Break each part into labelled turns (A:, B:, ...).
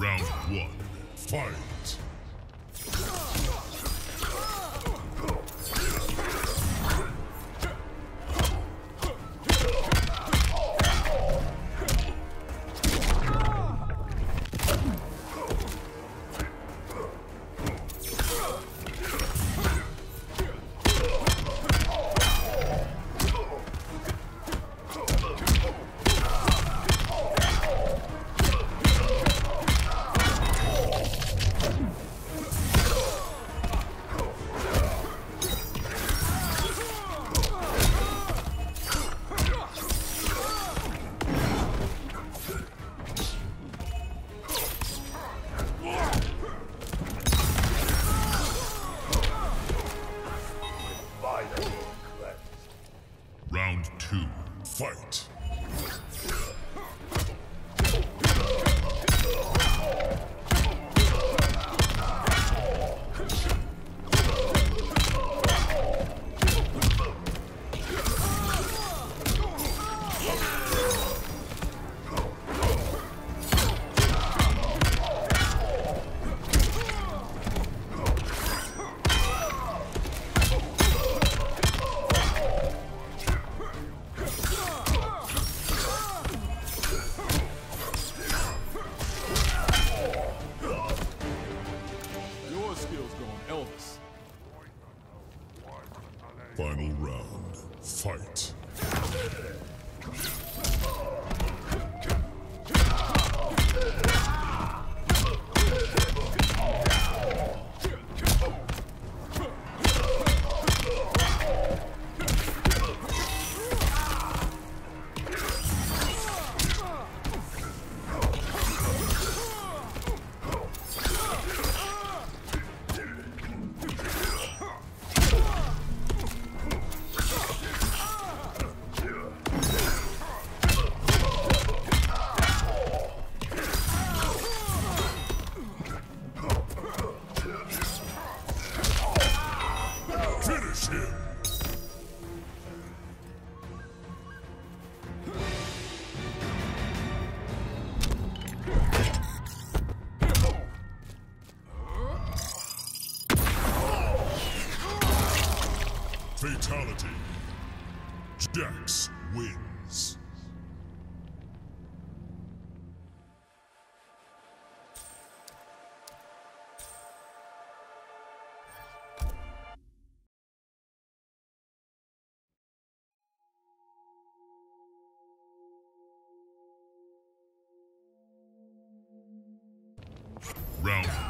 A: Round one, fight! Final round, fight!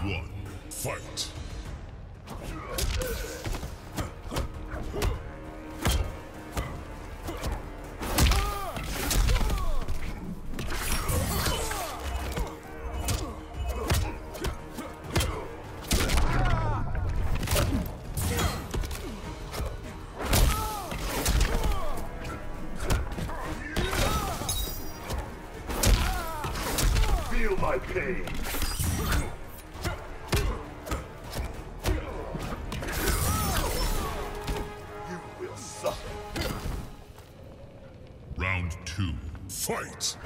A: One, fight. Round two, fight.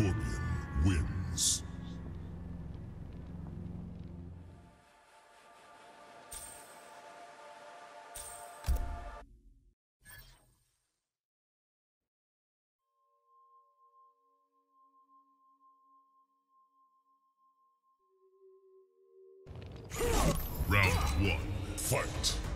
A: Scorpion wins. Round one, fight!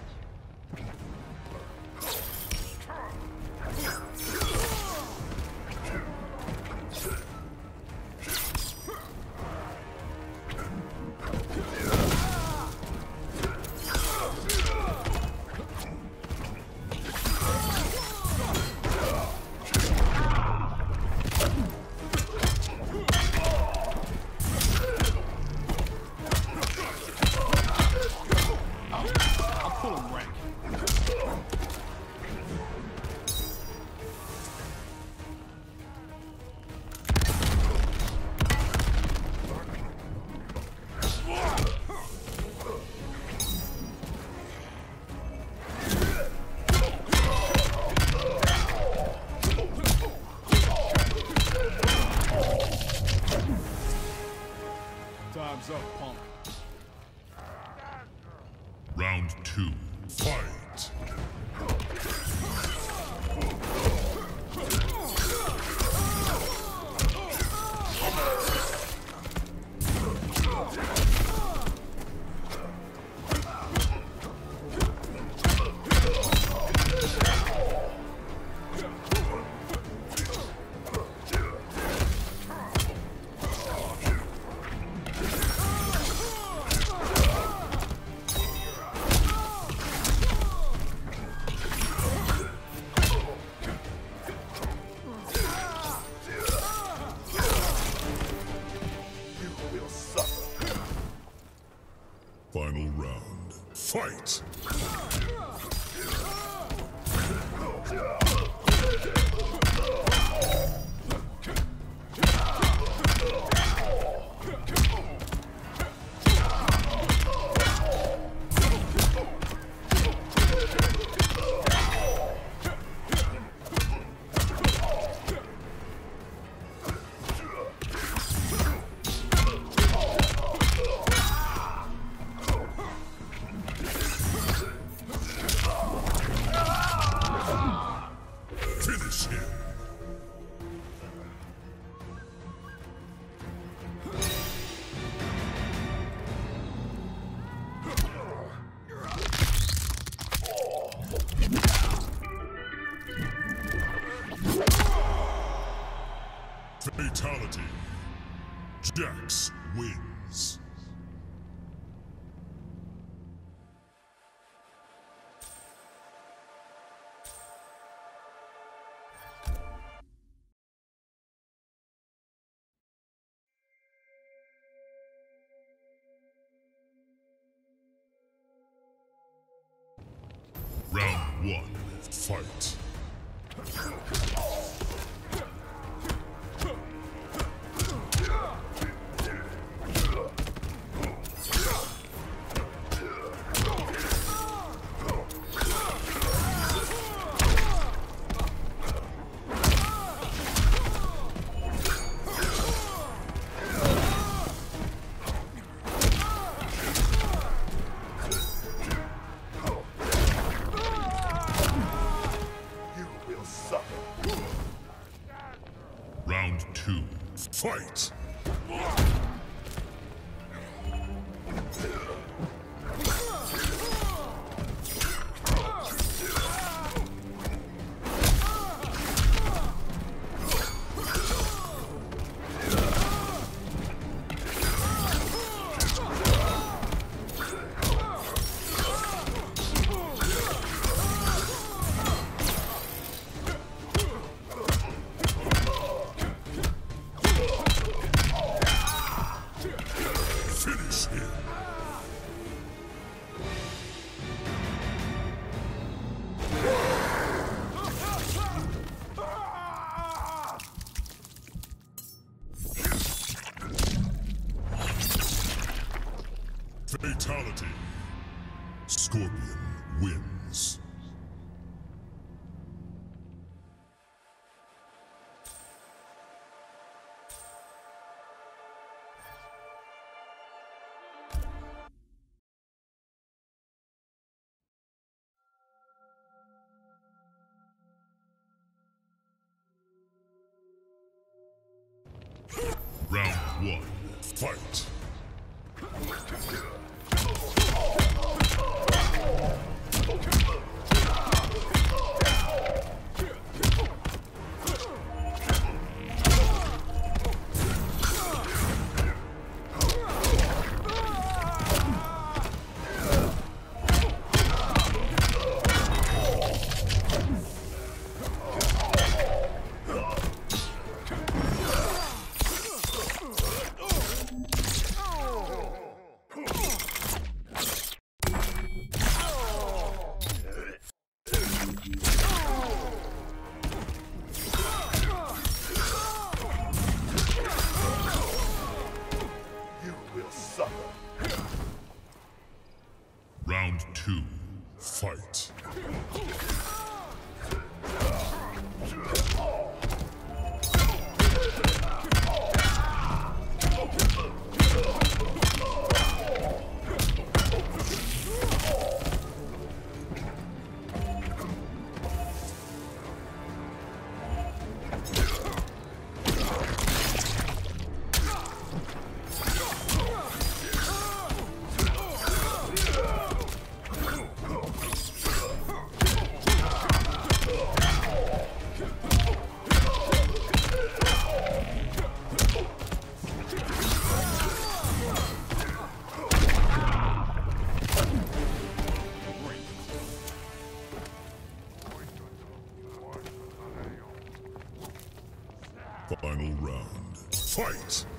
A: Fight. Round two. Fight! Fatality. Scorpion wins. Round one, fight! Two, fight. Fight!